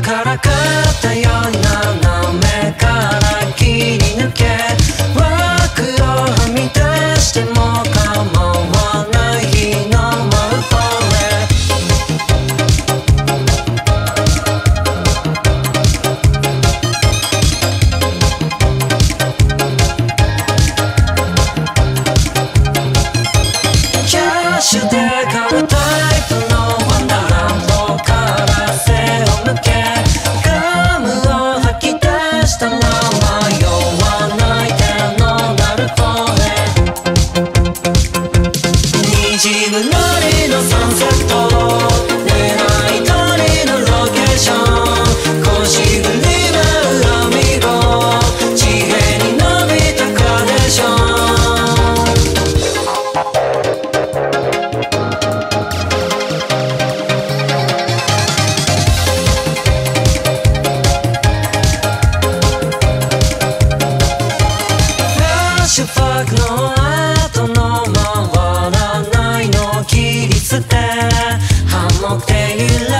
からかったように自分のサンセット狙い通りのロケーション腰振り舞うアミゴ地平に伸びたカーネーションフラッシュバックの後回らないの切り捨て。ハンモックで揺ら